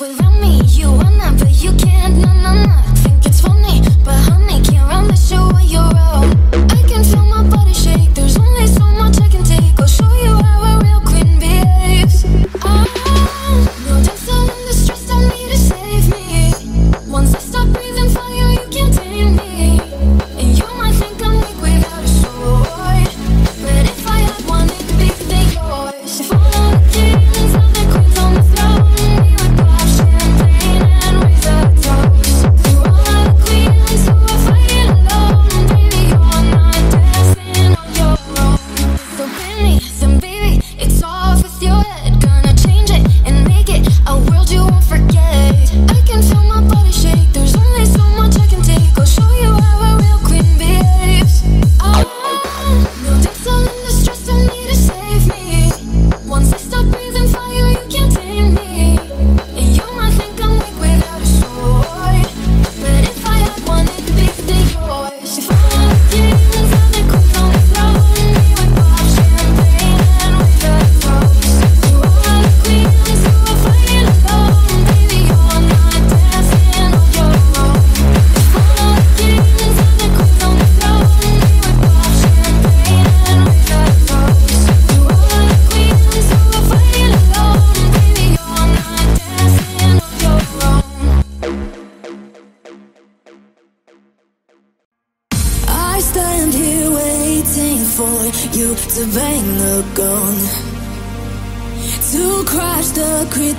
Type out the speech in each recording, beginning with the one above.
without me, you are not, but you can't, no, no, no.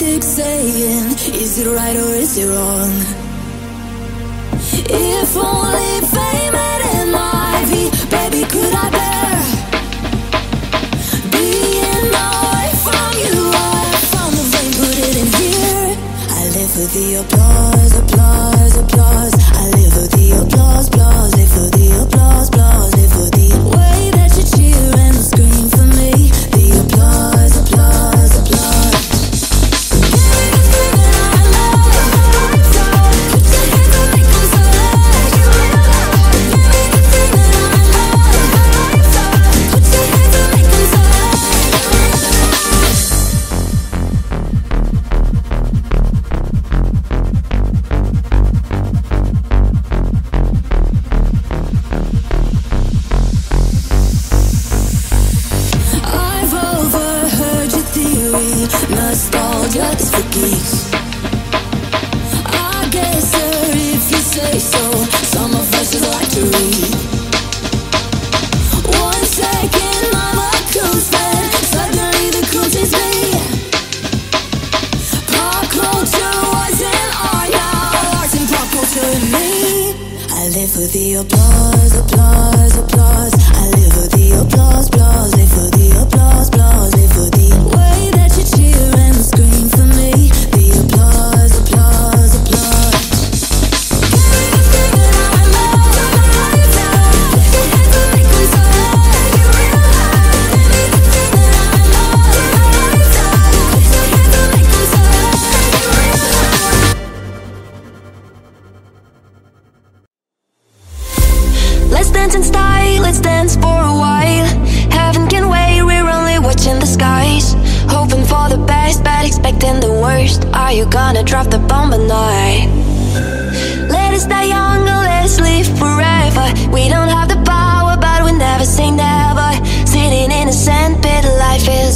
skeptic saying, is it right or is it wrong? If only fame had an ivy, baby, could I bear being away from you? I found the vein, put it in here. I live for the applause, applause, applause. I live for the applause, applause, live for the applause.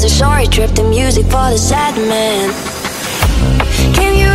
a sorry trip, the music for the sad man. Can you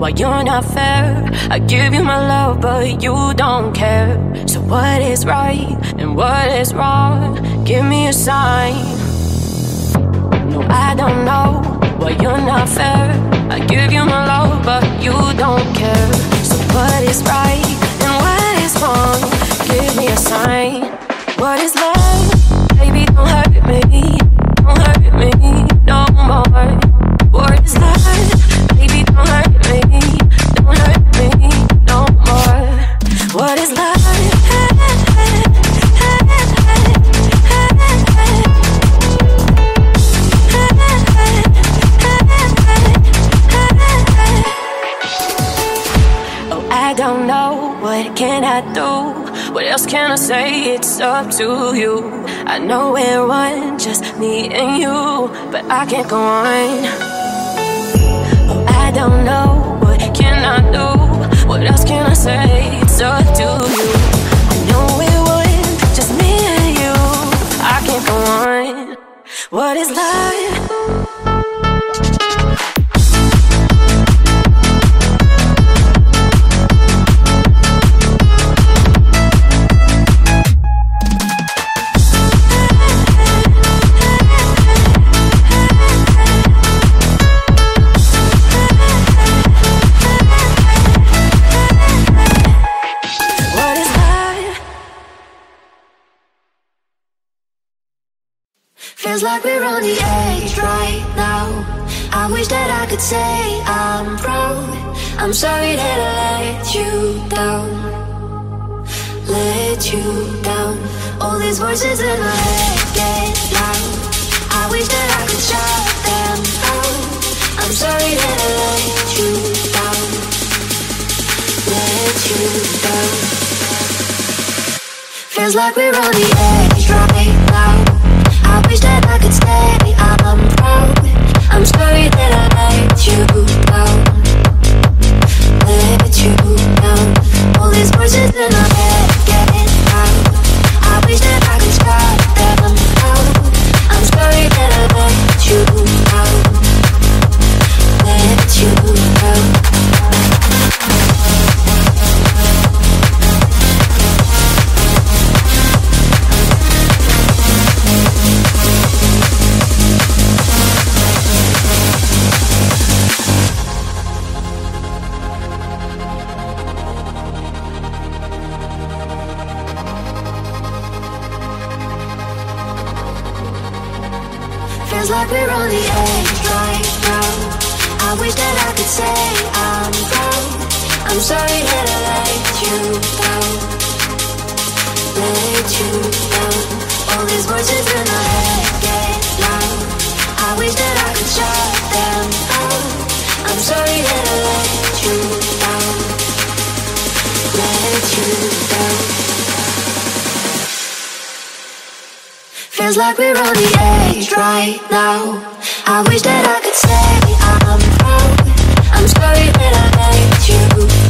why you're not fair. I give you my love, but you don't care. So, what is right and what is wrong? Give me a sign. No, I don't know why you're not fair. I give you my love, but you don't care. So, what is right and what is wrong? Give me a sign. What is love? Baby, don't hurt me. Don't hurt me no more. What is love? Baby, don't hurt say? It's up to you. I know we're one, just me and you, but I can't go on. I don't know what can I do. What else can I say? It's up to you. I know we're one, just me and you. I can't go on. What is love? Feels like we're on the edge right now. I wish that I could say I'm proud. I'm sorry that I let you down. Let you down. All these voices in my head get loud. I wish that I could shut them out. I'm sorry that I let you down. Let you down. Feels like we're on the edge right now. I'm sorry that I let you down. Let you down. All these voices in my head loud. I wish that I could stop them out. I'm sorry that I let you. Feels like we're on the edge right now. I wish that I could say I'm proud. I'm sorry that I let you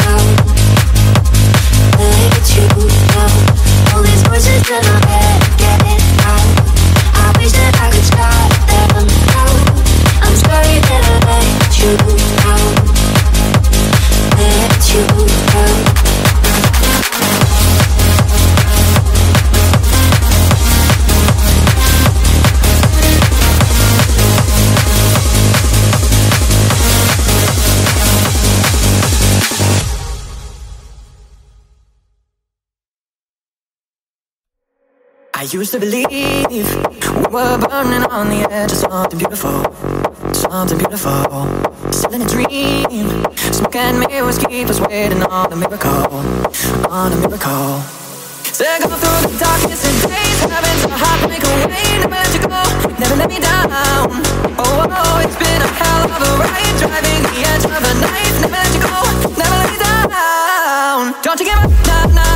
down. Let you down. All these voices in my head get loud. I wish that I could stop them out. I'm sorry that I let you down. Let you down. I used to believe we were burning on the edge of something beautiful, something beautiful. Still in a dream, smoking mirrors keep us waiting on a miracle, on a miracle. Said go through the darkest of days, having so hard to make a way, let you go, never let me down. Oh, oh, it's been a hell of a ride, driving the edge of the night, never let you go, never let me down. Don't you give up, nah, nah,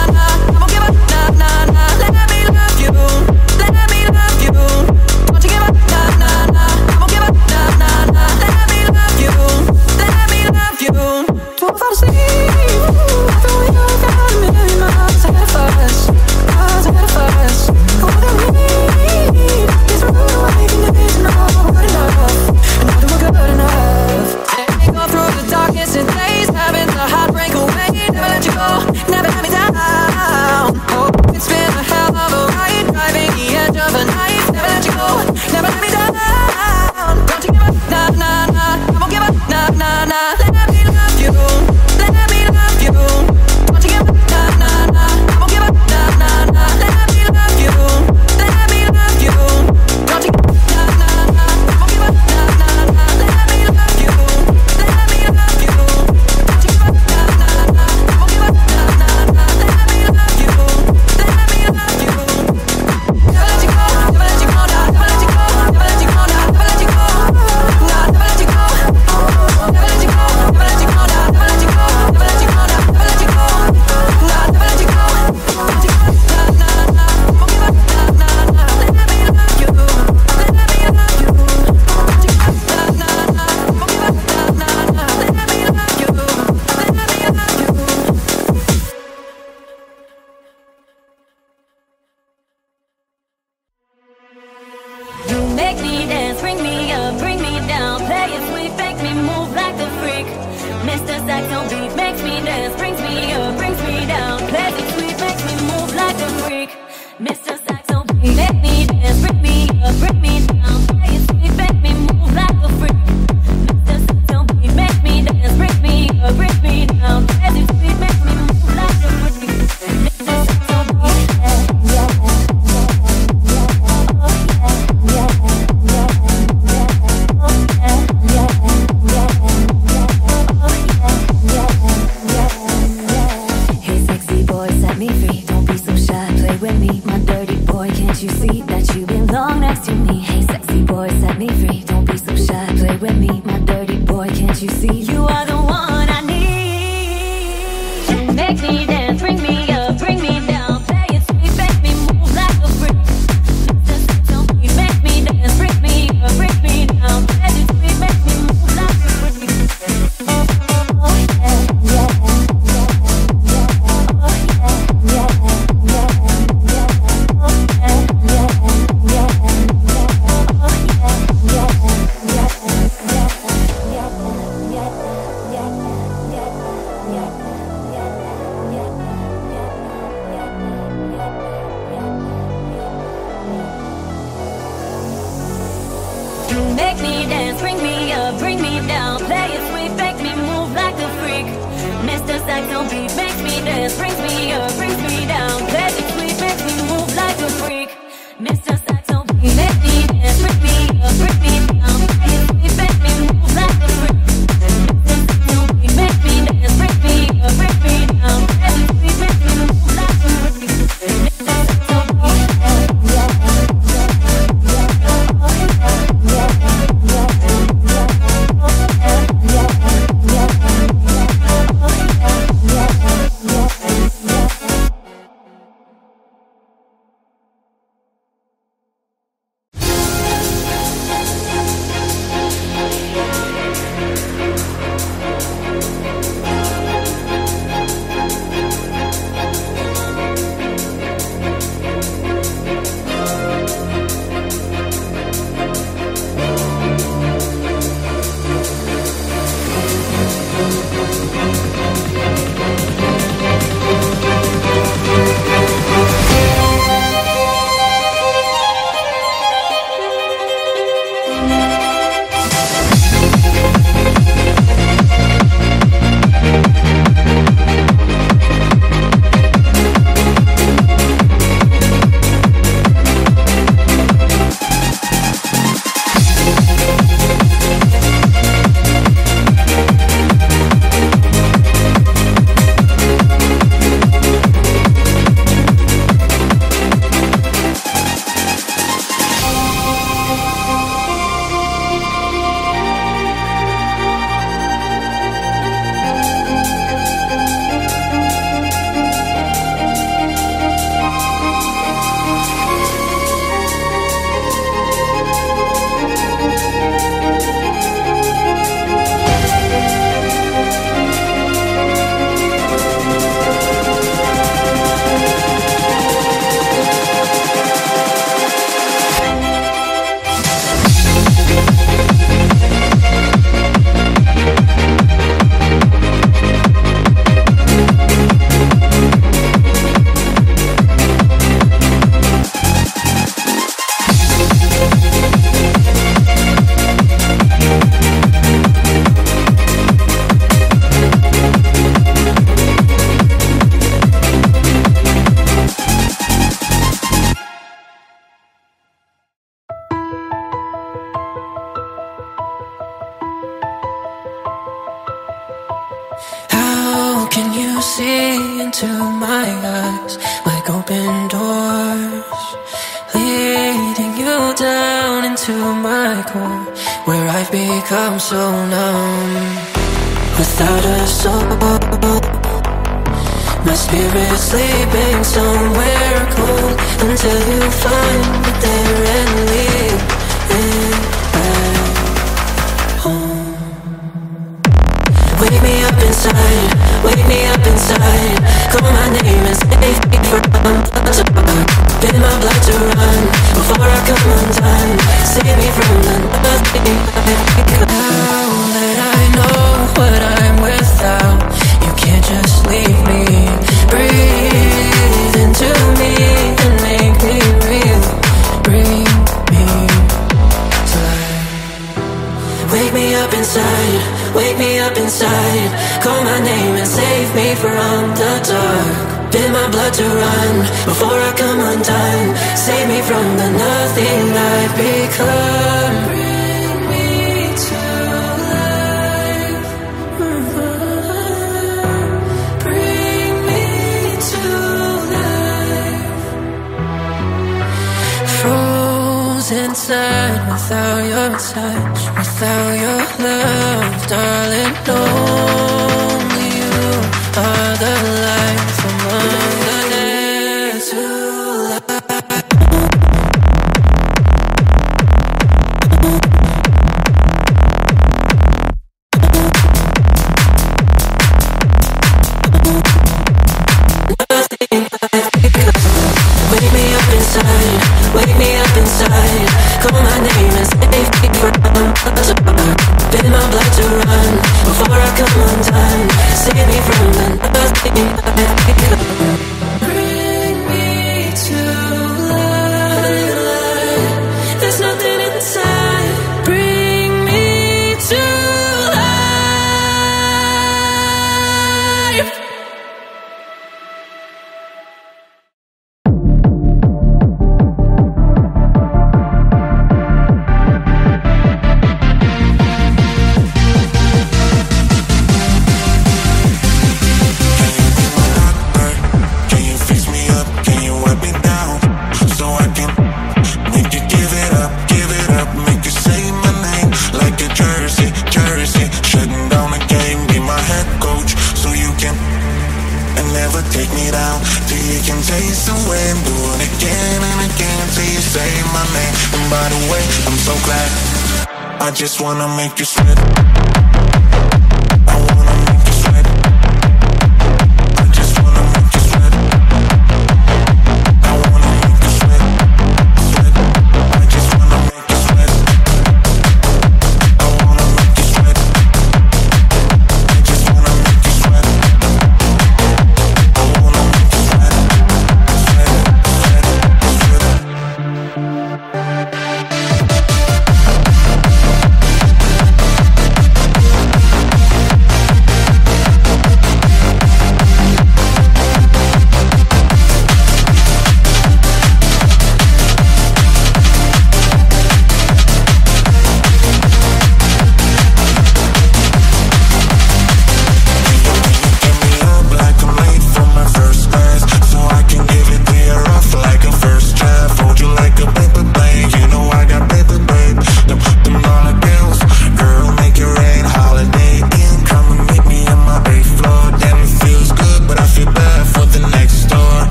from the nothing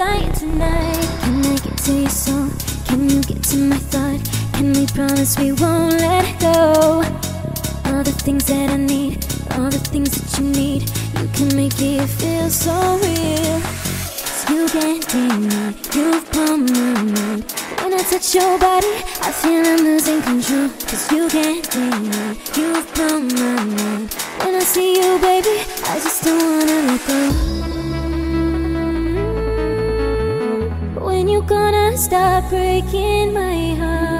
tonight Can I get to your soul? Can you get to my thought? Can we promise we won't let it go? All the things that I need All the things that you need You can make it feel so real you can't take me You've blown my mind When I touch your body I feel I'm losing control Cause you can't take me You've blown my mind When I see you, baby I just don't wanna let go gonna stop breaking my heart?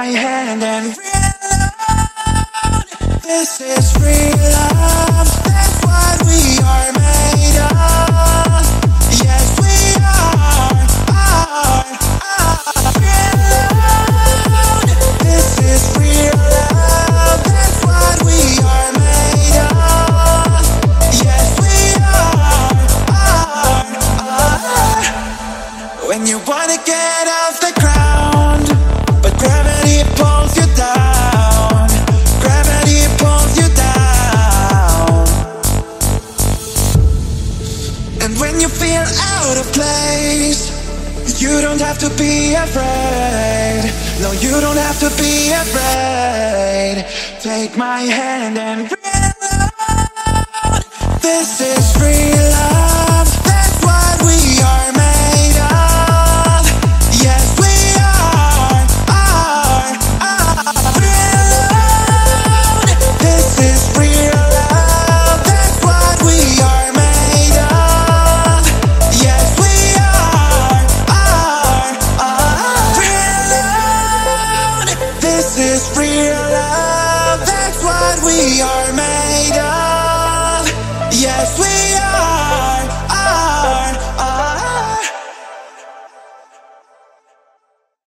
My hand